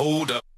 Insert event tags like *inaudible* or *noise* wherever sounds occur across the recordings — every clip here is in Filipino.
Hold up.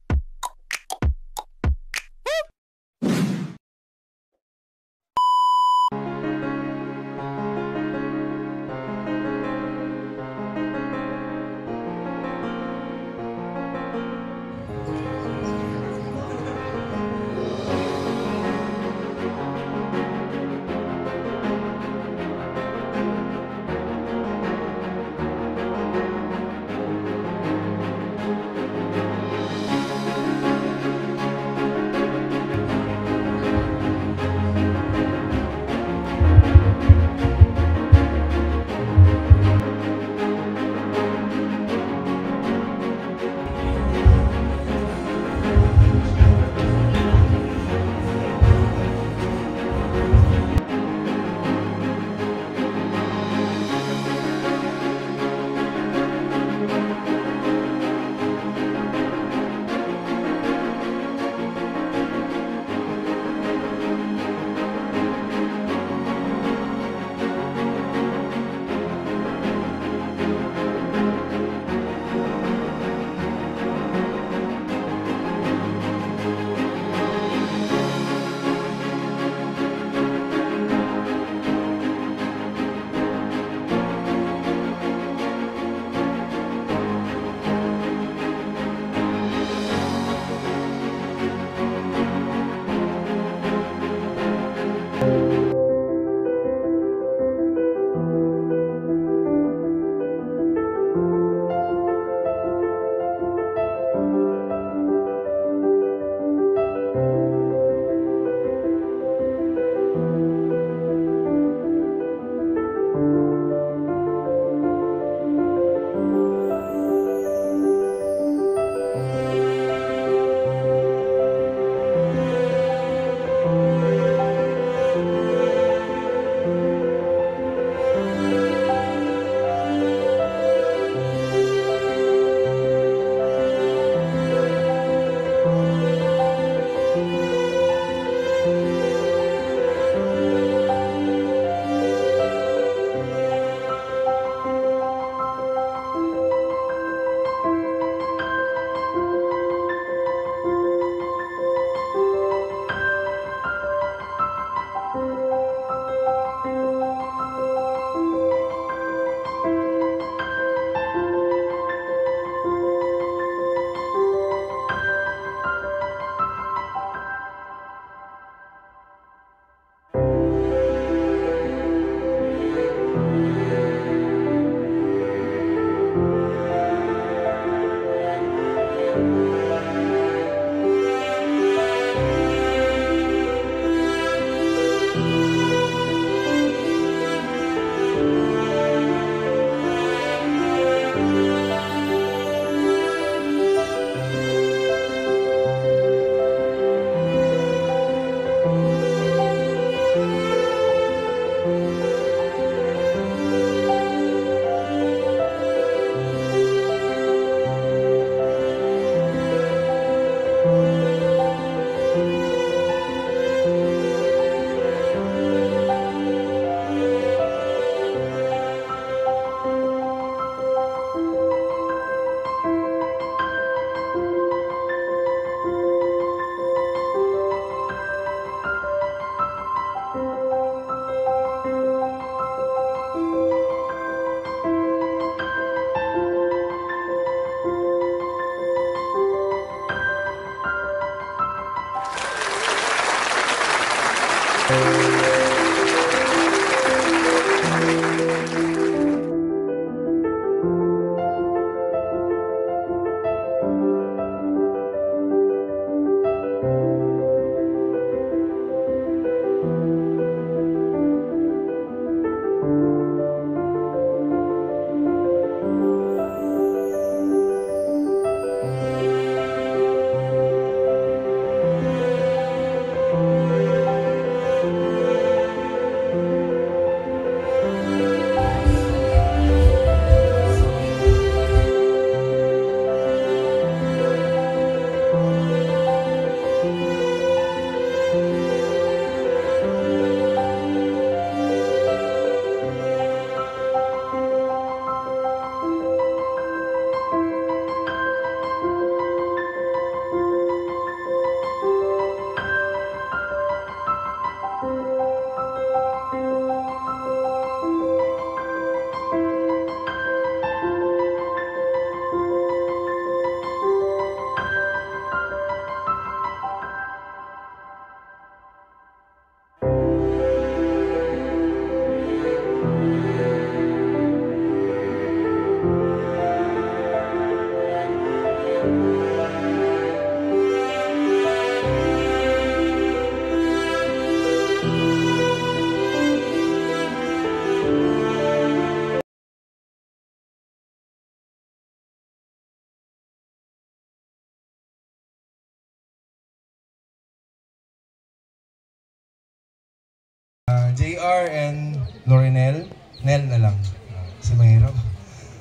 Ah, JR and Lorinel, Nel na lang. Ah, si mahirap.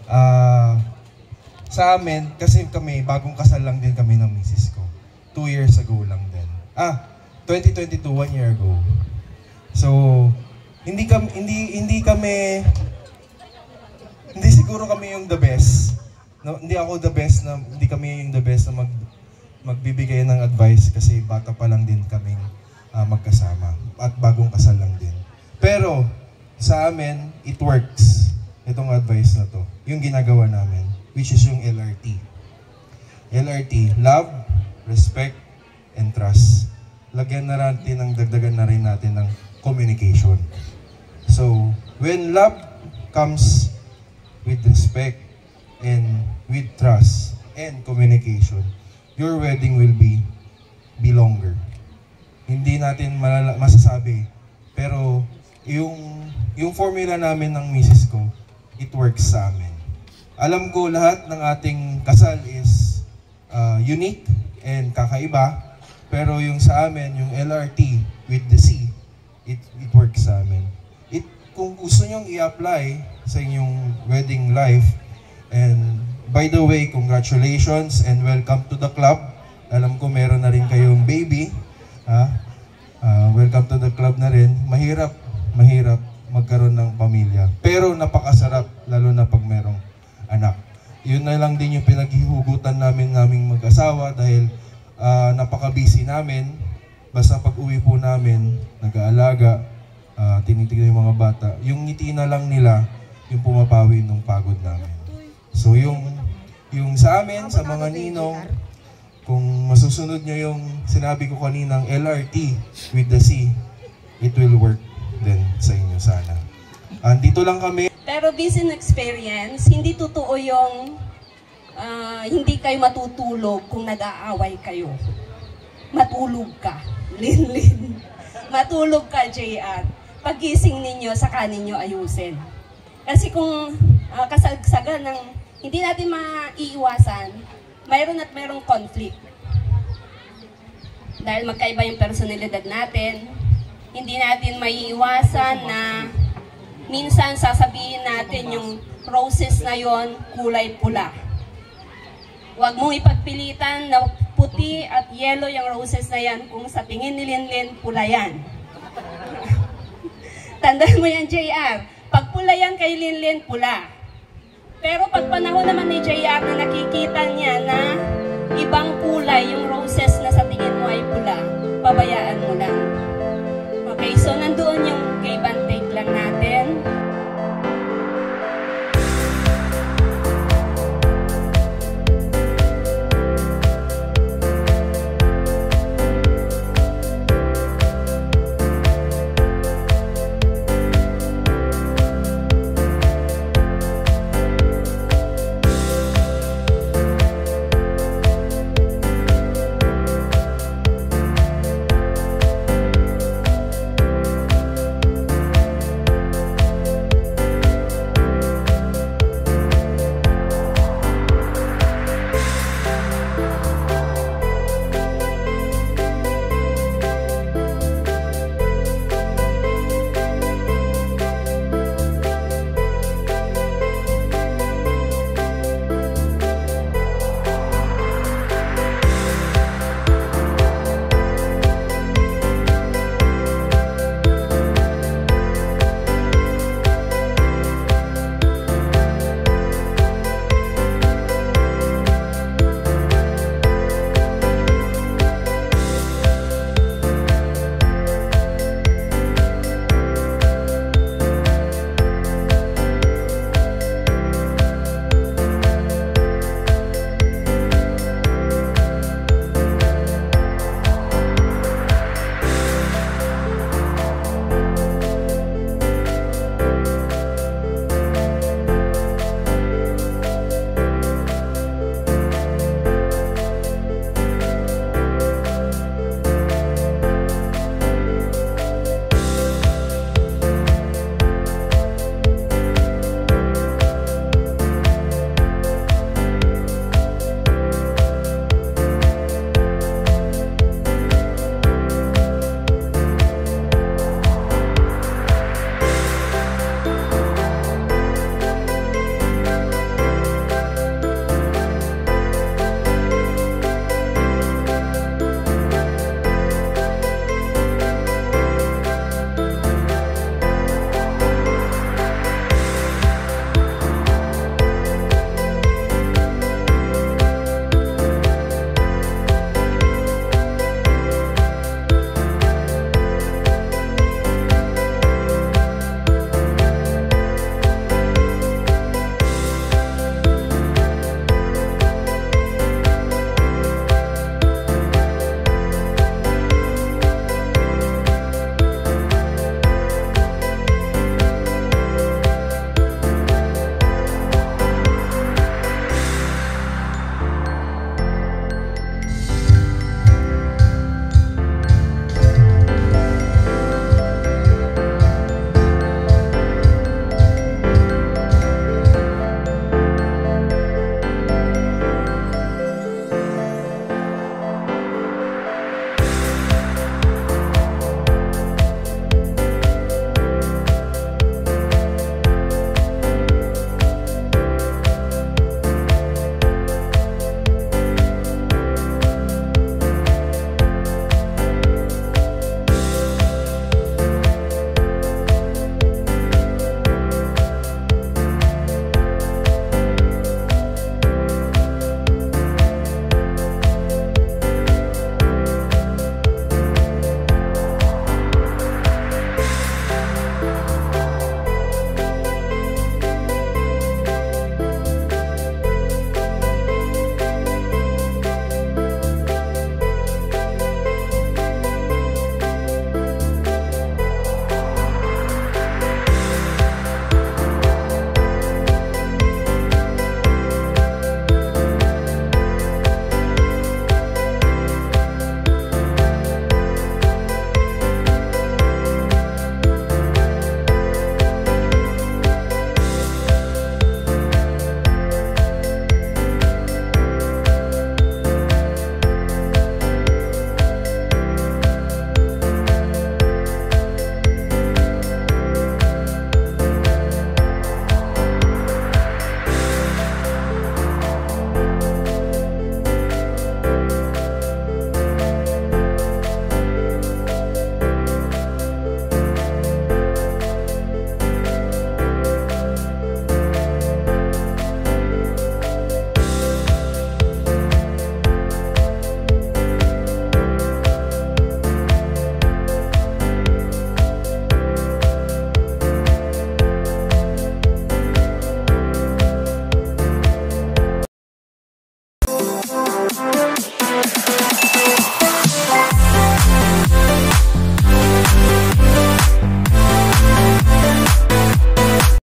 Ah, sa amin, kasi kami, bagong kasal lang din kami ng misis ko. Two years ago lang din. Ah, 2022, one year ago. So, hindi kami, hindi, hindi kami, hindi siguro kami yung the best. No, hindi ako the best na, hindi kami yung the best na mag, magbibigay ng advice kasi bata pa lang din kaming ah, magkasama at bagong kasal lang din. Pero sa amin, it works. Itong advice na to. Yung ginagawa namin, which is yung LRT. LRT, love, respect, and trust. Lagyan na natin ng dagdagan na rin natin ng communication. So, when love comes with respect and with trust and communication, your wedding will be be longer hindi natin malala- masasabi. Pero yung yung formula namin ng misis ko, it works sa amin. Alam ko lahat ng ating kasal is uh, unique and kakaiba. Pero yung sa amin, yung LRT with the C, it, it works sa amin. It, kung gusto nyong i-apply sa inyong wedding life, and by the way, congratulations and welcome to the club. Alam ko meron na rin kayong baby. Mahirap, mahirap magkaroon ng pamilya. Pero napakasarap, lalo na pag merong anak. Yun na lang din yung pinaghihugutan namin naming mag-asawa dahil ah, napaka-busy namin. Basta pag uwi po namin, nag-aalaga, ah, tinitignan yung mga bata. Yung ngiti na lang nila, yung pumapawi ng pagod namin. So yung yung sa amin, sa mga ninong, kung masusunod nyo yung sinabi ko kaninang LRT with the C, it will work din sa inyo sana. Andito lang kami. Pero this in experience, hindi totoo yung ah, hindi kayo matutulog kung nag-aaway kayo. Matulog ka. *laughs* Lin-lin. Matulog ka, JR. Pagising ninyo, saka ninyo ayusin. Kasi kung ah, kasagsagan ng hindi natin maiiwasan, mayroon at mayroong conflict. Dahil magkaiba yung personalidad natin, hindi natin maiiwasan na minsan sasabihin natin yung roses na yon kulay pula. Huwag mong ipagpilitan na puti at yellow yung roses na yan kung sa tingin ni Linlin, pula yan. *laughs* Tandaan mo yan, JR. Pag pula yan kay Linlin, pula. Pero pag panahon naman ni JR na nakikita niya na ibang kulay yung roses na sa tingin mo ay pula, pabayaan Okay, so nandoon yung kay